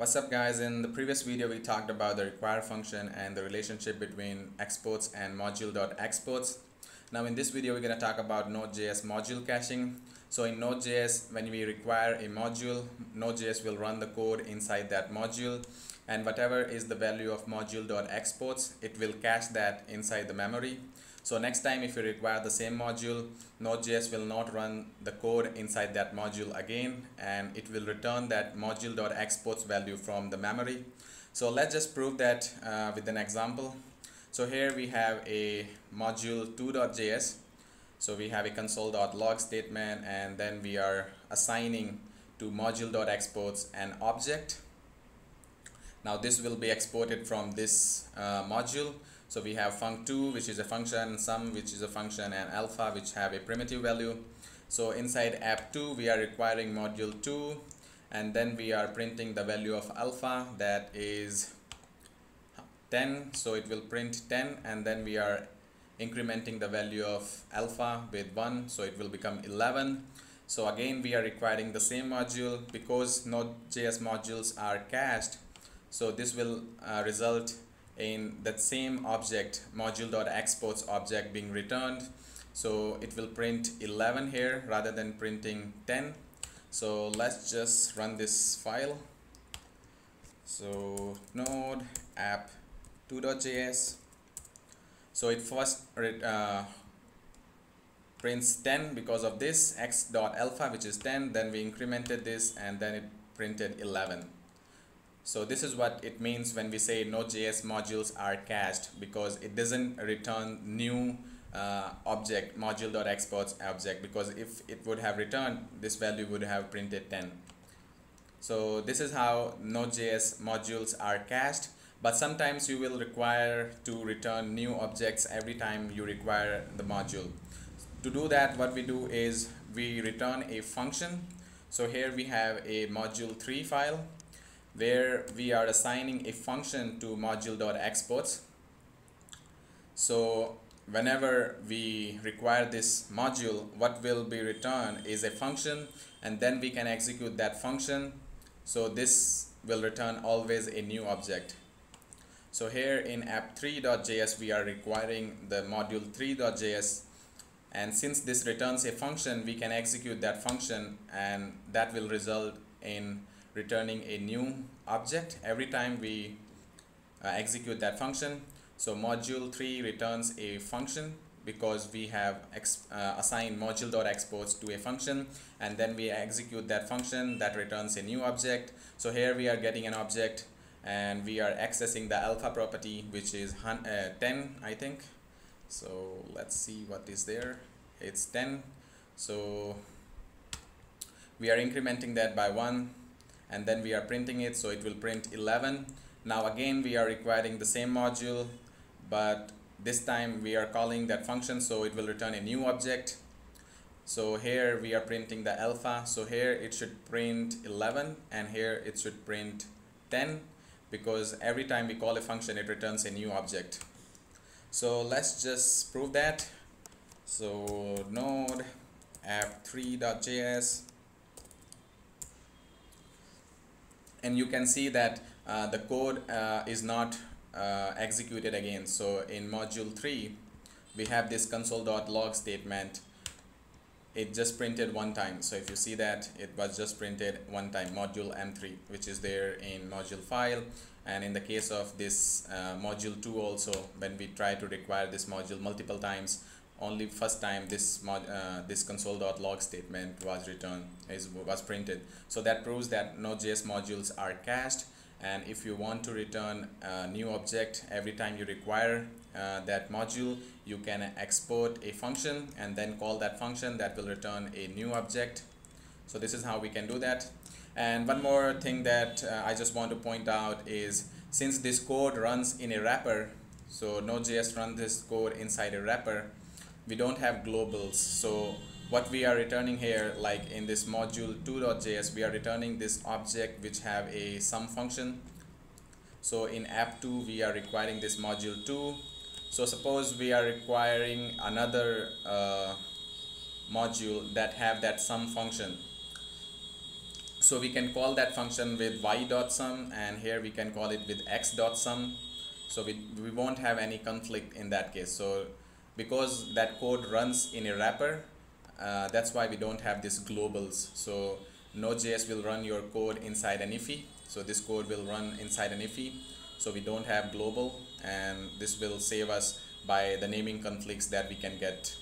What's up guys, in the previous video we talked about the require function and the relationship between exports and module.exports. Now in this video we're going to talk about Node.js module caching. So in Node.js when we require a module, Node.js will run the code inside that module and whatever is the value of module.exports, it will cache that inside the memory. So next time if you require the same module, Node.js will not run the code inside that module again and it will return that module.exports value from the memory. So let's just prove that uh, with an example. So here we have a module 2.js. So we have a console.log statement and then we are assigning to module.exports an object. Now this will be exported from this uh, module. So we have func2 which is a function, sum which is a function and alpha which have a primitive value. So inside app2 we are requiring module 2 and then we are printing the value of alpha that is 10 so it will print 10 and then we are incrementing the value of alpha with 1 so it will become 11 so again we are requiring the same module. Because node.js modules are cached so this will uh, result in that same object module.exports object being returned. So it will print 11 here rather than printing 10 so let's just run this file. So node app 2.js so it first uh, prints 10 because of this x.alpha which is 10 then we incremented this and then it printed 11 so this is what it means when we say Node.js modules are cached because it doesn't return new uh, object module.exports object because if it would have returned this value would have printed 10. So this is how Node.js modules are cached but sometimes you will require to return new objects every time you require the module. To do that what we do is we return a function. So here we have a module3 file where we are assigning a function to module.exports. So whenever we require this module, what will be returned is a function and then we can execute that function. So this will return always a new object. So here in app3.js we are requiring the module3.js and since this returns a function we can execute that function and that will result in returning a new object every time we uh, execute that function. So module 3 returns a function because we have uh, assigned module.exports to a function and then we execute that function that returns a new object. So here we are getting an object and we are accessing the alpha property which is uh, 10 I think. So let's see what is there. It's 10. So we are incrementing that by 1 and then we are printing it so it will print 11 now again we are requiring the same module but this time we are calling that function so it will return a new object. So here we are printing the alpha so here it should print 11 and here it should print 10 because every time we call a function it returns a new object. So let's just prove that. So node app3.js and you can see that uh, the code uh, is not uh, executed again. So in module 3 we have this console.log statement. It just printed one time. So if you see that it was just printed one time module m3 which is there in module file. And in the case of this uh, module 2 also when we try to require this module multiple times only first time this mod, uh, this console.log statement was returned is was printed. So that proves that node.js modules are cached and if you want to return a new object every time you require uh, that module you can export a function and then call that function that will return a new object. So this is how we can do that. And one more thing that uh, I just want to point out is since this code runs in a wrapper so Node.js runs this code inside a wrapper we don't have globals. So what we are returning here like in this module 2.js we are returning this object which have a sum function. So in app2 we are requiring this module 2 so suppose we are requiring another uh, module that have that sum function. So we can call that function with y dot sum and here we can call it with x dot sum. So we, we won't have any conflict in that case. So because that code runs in a wrapper uh, that's why we don't have these globals. So Node.js will run your code inside an IIFE so this code will run inside an IIFE so we don't have global and this will save us by the naming conflicts that we can get